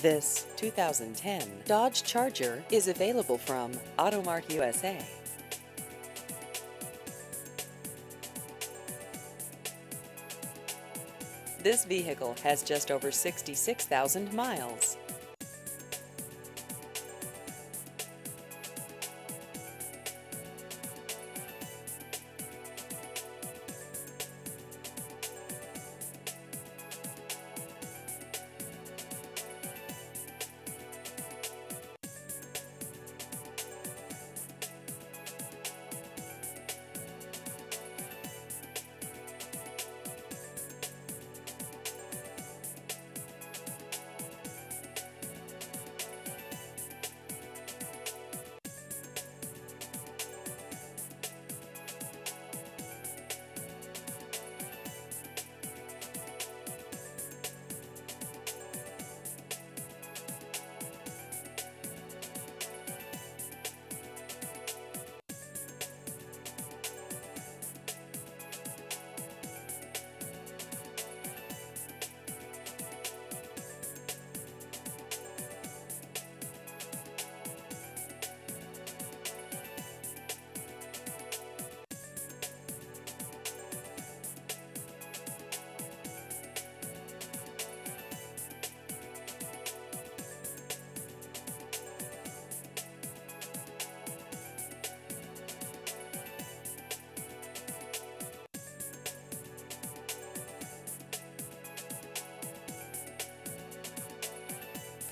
This 2010 Dodge Charger is available from Auto Mart USA. This vehicle has just over 66,000 miles.